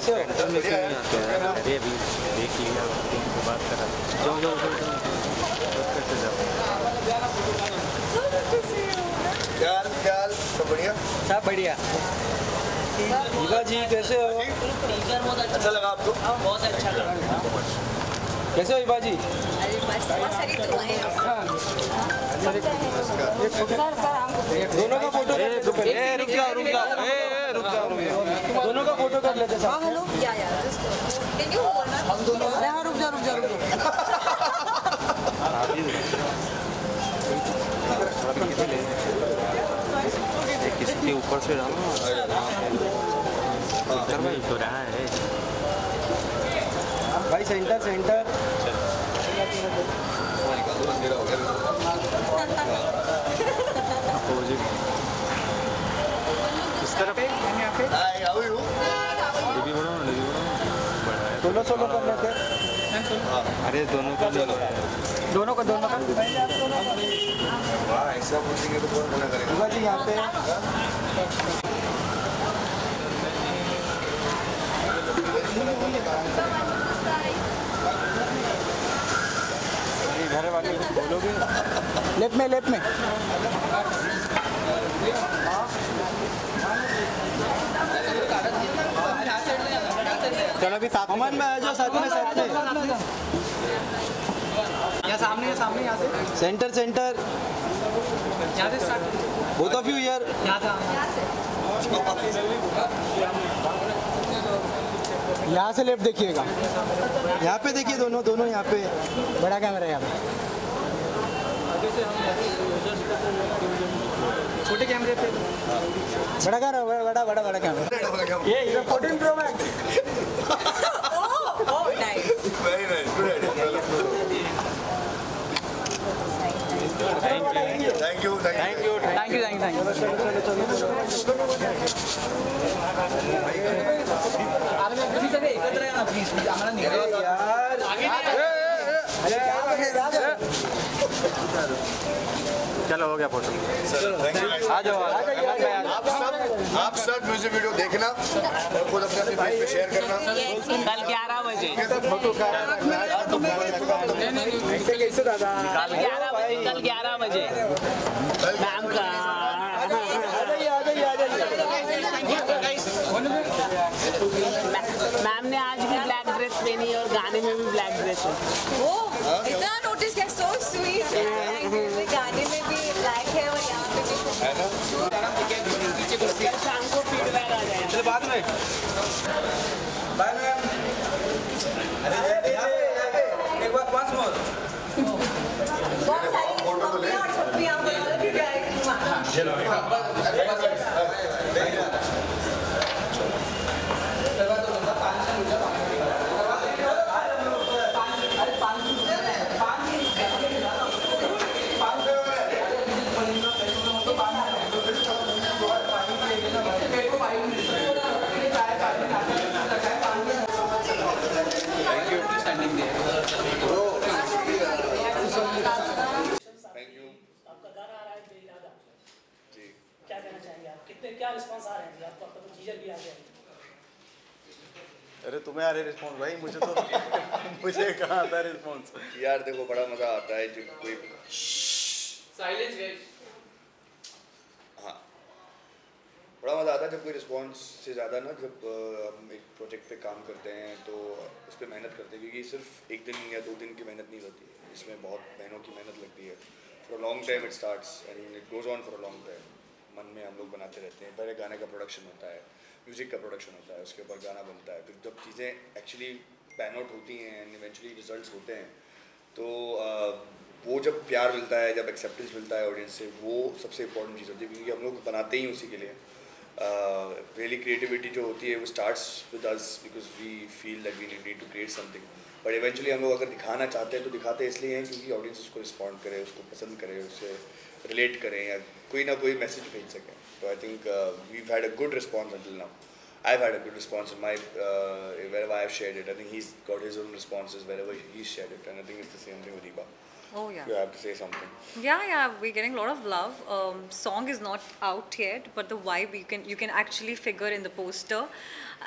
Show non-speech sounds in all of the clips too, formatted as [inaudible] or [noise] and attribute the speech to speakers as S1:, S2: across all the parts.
S1: कैसे हो
S2: सेंटर में क्यों नहीं आते हैं अरे अभी देख लिया उनको बात करा जाओ जाओ जाओ जाओ करते जाओ
S3: क्या हाल क्या हाल सब बढ़िया।
S1: सब बढ़िया ईवा जी कैसे हो?
S3: अच्छा लगा आपको?
S1: कैसे हो ईवा जी?
S4: अरे बस बहुत सारी दुआएँ हैं।
S1: दोनों का फ़ोटो
S2: रुक जाओ रुक जाओ। ए ए, रुक जाओ रुक जाओ
S1: दोनों का फ़ोटो कर लेते साथ।
S4: हेलो या या can you हम दोनों
S1: हाँ रुक जा रुक जा रुक जा।
S2: किसके ऊपर से तो रहा है।
S1: भाई सेंटर सेंटर
S3: हो
S2: अपोजिट इस तरफ़
S3: हाय हाउ यू
S2: डिबी बढ़ो ना डिबी बढ़ो बड़ा है
S1: सोलो कर लेते
S2: अरे दोनों का लो
S1: दोनों का दोनों का
S3: ऐसा तो
S1: जी यहाँ पे घर वाले बोलोगे लेफ़्ट में लेफ़्ट में चलो अभी साथ अमन में आ जाओ साथ में साथ में
S5: यहाँ सामने यहाँ सामने यहाँ से।
S1: सेंटर सेंटर
S5: यहाँ से start
S1: both of you here
S5: यहाँ से
S1: यहाँ से लेफ़्ट देखिएगा। यहाँ पे देखिए दोनों दोनों यहाँ पे। बड़ा कैमरा है यहाँ पे।
S5: छोटे कैमरे पे।
S1: बड़ा कैमरा बड़ा बड़ा बड़ा कैमरा ये ये 14 pro max
S4: oh, oh, nice.
S3: Very nice. Good idea, you.
S5: Thank you. Thank you. Thank you. Thank you. Thank you. Thank you. Thank
S1: you.
S2: चलो हो गया फ़ोटो आ जाओ आ जाओ
S3: आप सब आप सब म्यूज़िक वीडियो देखना और खुद अपने अपने पेज पे शेयर करना.
S5: कल 11 बजे।
S1: फ़ोटो का ऐसे कैसे दादा?
S5: कल 11 बजे। कल 11 बजे।
S1: बाद में। बाय मैम एक बार पाँच मोर।
S4: बहुत सारी और छुट्टियाँ बना के गए
S3: थैंक यू
S6: आपका गाना आ रहा है बेइरादा क्या कहना चाहेंगे आप कितने क्या रिस्पांस आ रहे हैं जी आपको आपका तो टीजर भी आ गया है
S7: अरे तुम्हें आ रहे रिस्पॉन्स भाई मुझे तो [laughs] मुझे कहाँ आता है रिस्पॉन्स
S3: यार देखो बड़ा मज़ा आता है जब कोई
S5: साइलेंस
S3: हाँ। बड़ा मज़ा आता है जब कोई रिस्पॉन्स से ज़्यादा ना जब हम एक प्रोजेक्ट पे काम करते हैं तो उस पर मेहनत करते हैं क्योंकि सिर्फ़ एक दिन या दो दिन की मेहनत नहीं होती है। इसमें बहुत महीनों की मेहनत लगती है। For a long time it starts and it goes on for a long time मन में हम लोग बनाते रहते हैं पहले गाने का प्रोडक्शन होता है। म्यूज़िक का प्रोडक्शन होता है, उसके ऊपर गाना बनता है। फिर जब चीज़ें एक्चुअली पैन आउट होती हैं एंड इवेंचुअली रिज़ल्ट होते हैं तो वो जब प्यार मिलता है, जब एक्सेप्टेंस मिलता है ऑडियंस से, वो सबसे इंपॉर्टेंट चीज़ होती है क्योंकि हम लोग बनाते ही उसी के लिए। रियली क्रिएटिविटी जो होती है, वो starts with us because we feel that we need to create something but eventually हम लोग अगर दिखाना चाहते हैं तो दिखाते इसलिए हैं क्योंकि ऑडियंस उसको रिस्पॉन्ड करे, उसको पसंद करे, उससे रिलेट करें या कोई ना कोई मैसेज भेज सकें तो I think we had a good response until now I've had a good response in my uh, wherever I've shared it. I think he's got his own responses wherever he's shared it, and I think it's the same thing with Eva.
S8: Oh yeah.
S3: You have to say something.
S8: Yeah, yeah, we're getting a lot of love. Um, song is not out yet, but the vibe you can you can actually figure in the poster,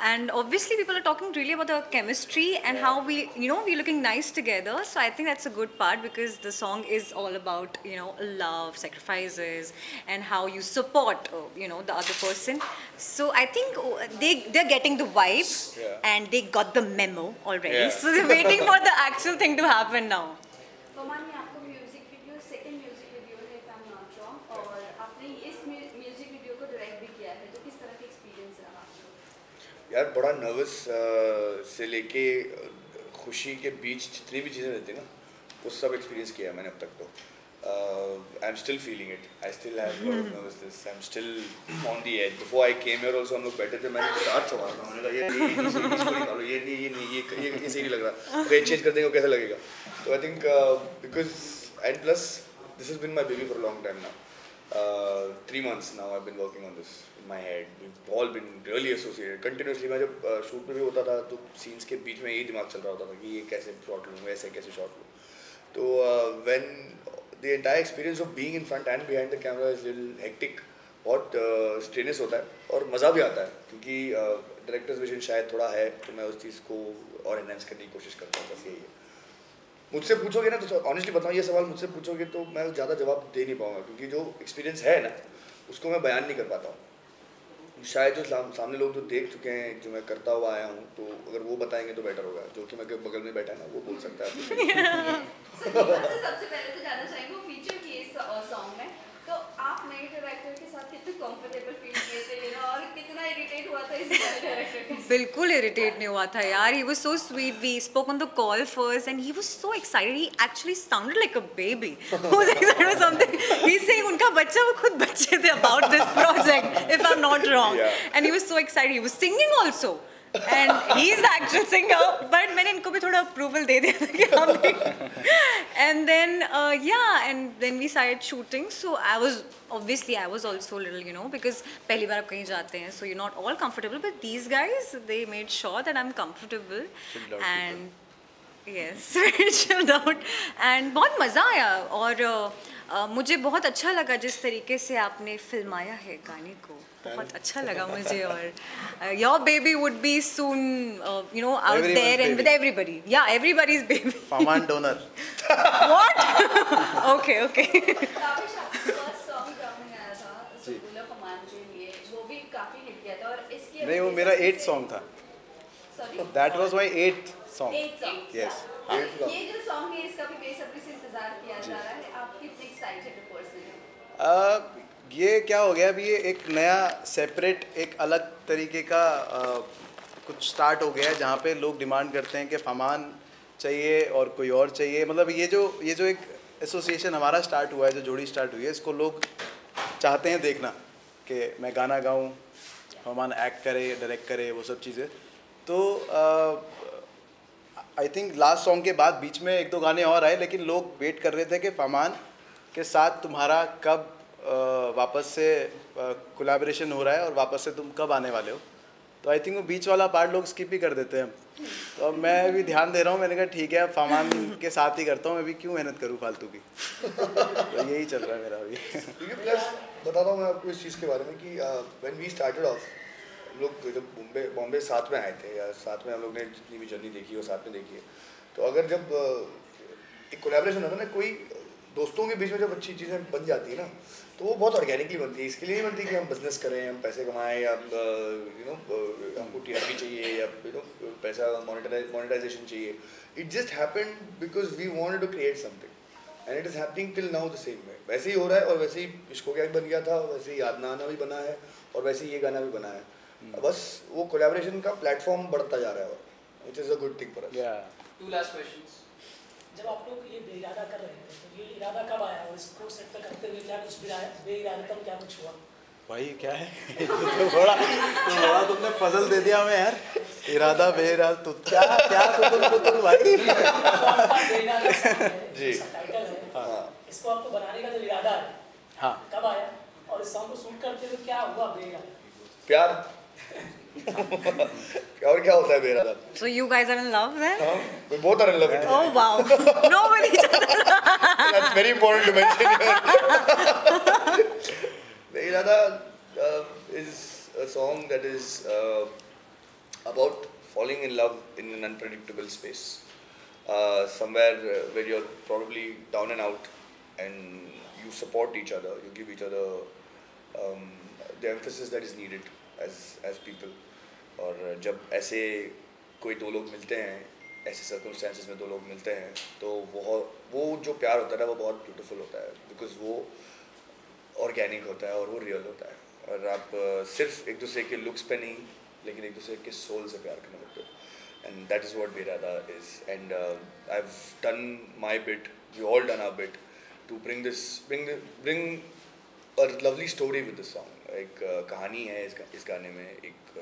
S8: and obviously people are talking really about the chemistry and how we you know we're looking nice together. So I think that's a good part because the song is all about you know love, sacrifices, and how you support uh, you know the other person. So I think uh, they they're getting the vibe,
S3: Yeah.
S8: and they got the memo already.
S3: Yeah.
S8: So they're waiting for the actual thing to happen now.
S3: यार बड़ा nervous से लेके खुशी के बीच जितनी भी चीज़ें रहती हैं ना वो सब एक्सपीरियंस किया है मैंने अब तक तो I am still feeling it I still nervousness I am still on the edge before I came here also हम लोग बैठे थे मैंने स्टार्ट संभाल रहा मैंने कहा ये नहीं ये नहीं ये नहीं ये ये सही नहीं लग रहा पेज चेंज कर देंगे कैसा लगेगा तो I think because and plus this has been my baby for long time now uh, three months now I've been working on this in my head. We've all been really associated. Continuously मैं जब shoot में भी होता था तो scenes के बीच में यही दिमाग चल रहा होता था कि ये कैसे शॉट लूँ ऐसे कैसे शॉट लूँ तो when the entire experience of being in front and behind the camera is little hectic बहुत स्ट्रेनस होता है और मज़ा भी आता है क्योंकि डायरेक्टर्स विजन शायद थोड़ा है तो मैं उस चीज़ को और एनहेंस करने की कोशिश करता हूँ बस यही है मुझसे पूछोगे ना तो ऑनेस्टली बताऊँ, ये सवाल मुझसे पूछोगे तो मैं ज़्यादा जवाब दे नहीं पाऊँगा, क्योंकि जो एक्सपीरियंस है ना, उसको मैं बयान नहीं कर पाता हूँ। शायद जो सामने लोग जो देख चुके हैं, जो मैं करता हुआ आया हूँ तो अगर वो बताएँगे तो बेटर होगा, जो कि मैं बगल में बैठा है ना, वो बोल सकता है। [laughs]
S8: बिल्कुल इरिटेट नहीं हुआ था यार he was so sweet we spoke on the call first and he was so excited he actually sounded like a baby was something he saying उनका बच्चा वो खुद बच्चे थे about this project if I am not
S3: wrong
S8: and he was so excited he was singing also and he is the actual singer but मैंने इनको भी थोड़ा अप्रूवल दे दिया था कि हम भी एंड देन या and then we started shooting so i was obviously i was also a little you know because पहली बार आप कहीं जाते हैं so you're not all comfortable but these guys they made sure that i'm comfortable yes [laughs] chilled out. बहुत मज़ा आया और uh, uh, मुझे बहुत अच्छा लगा जिस तरीके से आपने फिल्माया है गाने को। बहुत अच्छा लगा मुझे और your baby would be soon you
S7: know
S8: out there and
S7: with.
S8: Everybody या everybody's baby.
S7: फमान डोनर [laughs]
S8: what? Okay okay.
S9: काफ़ी फ़र्स्ट सॉन्ग ड्रामा में आया था सुबुला फमान के लिए वो भी काफ़ी हिट किया था और इसके
S7: नहीं वो मेरा एट सॉन्ग था। That was my
S9: eight song
S7: Yes.
S9: ये जो सॉन्ग है इसका भी बेसब्री से इंतज़ार किया जा। रहा है। आप कितने एक्साइटेड हो? पर्सनली
S7: ये क्या हो गया? अभी ये एक नया सेपरेट एक अलग तरीके का uh, कुछ स्टार्ट हो गया है जहाँ पे लोग डिमांड करते हैं कि फमान चाहिए और कोई और चाहिए। मतलब ये जो ये जो एक एसोसिएशन हमारा स्टार्ट हुआ है जो जोड़ी स्टार्ट हुई है इसको लोग चाहते हैं देखना कि मैं गाना गाऊं फमान एक्ट करे डायरेक्ट करे वो सब चीज़ें। तो आई थिंक लास्ट सॉन्ग के बाद बीच में एक दो गाने और आए, लेकिन लोग वेट कर रहे थे कि फमान के साथ तुम्हारा कब वापस से कोलाब्रेशन हो रहा है और वापस से तुम कब आने वाले हो। तो आई थिंक वो बीच वाला पार्ट लोग स्किप ही कर देते हैं। तो अब मैं भी ध्यान दे रहा हूँ, मैंने कहा, ठीक है फमान के साथ ही करता हूँ, मैं भी क्यों मेहनत करूँ फालतू की? तो यही चल रहा है मेरा अभी। [laughs]
S3: प्लस बताता हूँ मैं आपको इस चीज़ के बारे में कि व्हेन वी स्टार्टेड ऑफ़ लोग जब बॉम्बे बॉम्बे साथ में आए थे या साथ में हम लोग ने जितनी भी जर्नी देखी वो साथ में देखी है। तो अगर जब एक कोलेब्रेशन होता है ना, कोई दोस्तों के बीच में जब अच्छी चीज़ें बन जाती है ना तो वो बहुत ऑर्गेनिकली बनती है। इसके लिए नहीं बनती कि हम बिज़नेस करें, हम पैसे कमाएँ, या यू नो हमको टी आर चाहिए, या यू नो पैसा मोनेटाइज मोनेटाइजेशन चाहिए। It just happen because we want to create something and it is happening till now the same way वैसे ही हो रहा है, और वैसे ही इसको क्या बन गया था, वैसे ही याद भी बना है, और वैसे ही ये गाना भी बना है। बस वो कोलैबोरेशन का प्लेटफॉर्म बढ़ता जा रहा है which is a good thing for us
S7: या
S6: टू लास्ट क्वेश्चेंस जब आप लोग ये बेइरादा कर रहे थे तो ये इरादा कब आया? और इसको सेट पे करते हुए क्या कुछ बेइरा- बेइरादतम क्या कुछ हुआ?
S7: भाई क्या है? [laughs] तो बड़ा तो बड़ा तुमने पजल दे दिया हमें यार। इरादा बेइरादा तो क्या क्या तो तुम तो तुम भाई [laughs]
S3: जी।
S6: टाइटल हाँ। इसको आपको बनाने का जो इरादा है
S7: हाँ।
S6: कब आया? और इस सॉन्ग को शूट करते हुए क्या हुआ बेइरादा?
S3: प्यार। और क्या होता है बेइरादा
S8: So you guys are in love then?
S3: हाँ we both are in love with
S8: Oh wow. no with each other. [laughs]
S3: That's very important to mention [laughs] here. Beirada uh, is a song that is uh, about falling in love in an unpredictable space. Uh, somewhere uh, where you're probably down and out and you support each other, you give each other um, the emphasis that is needed As, as people और जब ऐसे कोई दो लोग मिलते हैं ऐसे circumstances में दो लोग मिलते हैं तो वो वो जो प्यार होता है ना वो बहुत ब्यूटीफुल होता है बिकॉज़ वो ऑर्गेनिक होता है और वो रियल होता है। और आप सिर्फ़ एक दूसरे के लुक्स पे नहीं लेकिन एक दूसरे के सोल से प्यार करने लगते हो। And that is what बेरादा is and I have done my bit we all done our bit to bring this bring bring a lovely story with this song एक कहानी है इस, इस गाने में। एक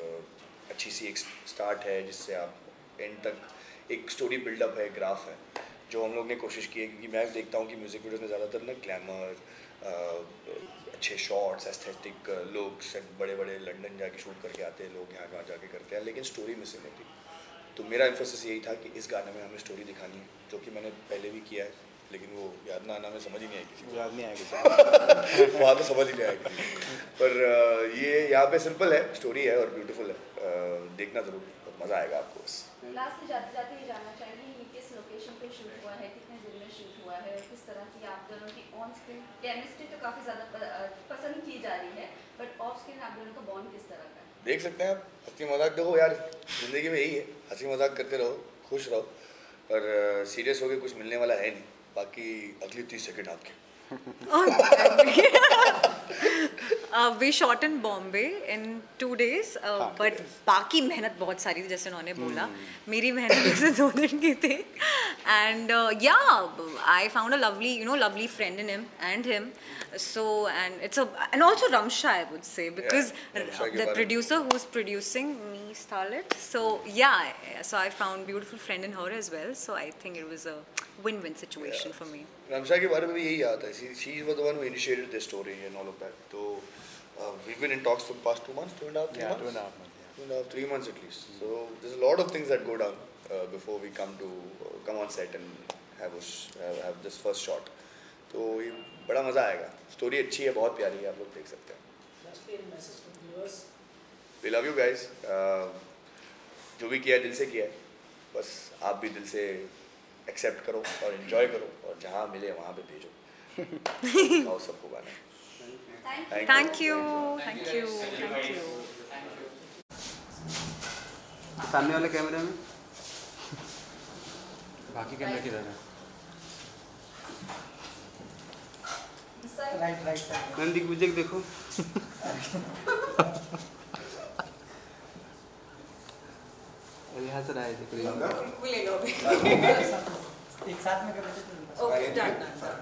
S3: अच्छी सी एक स्टार्ट है जिससे आप एंड तक एक स्टोरी बिल्डअप है ग्राफ है जो हम लोग ने कोशिश की है। क्योंकि मैं देखता हूँ कि म्यूज़िक वीडियोज़ में ज़्यादातर ना ग्लैमर अच्छे शॉट्स एस्थेटिक लुक्स बड़े बड़े लंदन जाके शूट करके आते हैं लोग यहाँ वहाँ जाके करते हैं लेकिन स्टोरी मिसिंग होती। तो मेरा इन्फोसिस यही था कि इस गाने में हमें स्टोरी दिखानी है जो कि मैंने पहले भी किया है। लेकिन वो याद ना आना में समझ ही नहीं आई किसी को
S1: याद नहीं आएगा। [laughs]
S3: वहाँ तो समझ ही नहीं आएगी। पर ये यहाँ पे सिंपल है स्टोरी है और ब्यूटीफुल है। देखना ज़रूर मज़ा आएगा आपको बस।
S9: लास्ट में जाते जाते ये जानना चाहेंगे किस लोकेशन पे शूट हुआ है कितने दिन में शूट हुआ है और किस तरह की आप दोनों की ऑन स्क्रीन केमिस्ट्री तो काफ़ी ज़्यादा पसंद की जा रही है बट ऑफ़ स्क्रीन आप दोनों का बॉन्ड किस तरह का
S3: देख सकते हैं आप हँसी मज़ाक देखो यार ज़िंदगी में यही है। हँसी मज़ाक करते रहो खुश रहो और सीरियस हो होके कुछ मिलने वाला है नहीं। बाकी अगली तीस सेकंड आपके। [laughs]
S8: Shot in Bombay in two days, uh, but बाकी मेहनत बहुत सारी थी जैसे उन्होंने बोला। मेरी मेहनत जैसे दो दिन की थी। and uh, yeah i found a lovely you know lovely friend in him and him. So and it's a and also ramsha i would say because
S3: yeah,
S8: the producer who's producing me starlet. So yeah so i found beautiful friend in her as well. So i think it was a win-win situation yeah. for me.
S3: Ramsha ke bare mein bhi yahi aata hai she, was the one who initiated this story and all of that. so uh, we've been in talks for the past 2
S1: months Two and a half yeah, months? months.
S3: Two and a half three months at least Mm. so there's a lot of things that go down uh, before we come to uh, come on set and have us have, have this first shot तो ये बड़ा मज़ा आएगा story अच्छी है बहुत प्यारी है आप लोग देख सकते हैं
S6: Lastly, a message to viewers.
S3: We love you guys जो भी किया है दिल से किया है बस आप भी दिल से एक्सेप्ट करो और इन्जॉय करो और जहाँ मिले वहाँ पे भेजो और सबको गाना
S9: thank you
S8: thank you thank you thank you
S1: सामने वाले कैमरे में।
S2: बाकी कैमरा किधर है.
S1: मैम दिग्विजय देखो। अरे हंस रहा है देखो।
S6: एक साथ में कर
S8: okay done done done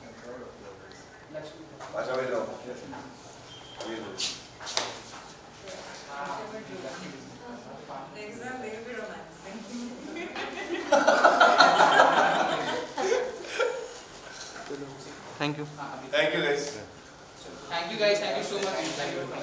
S3: Vas a verlo.
S2: Thank you.
S3: Thank you guys.
S6: Thank you guys. Thank you so much.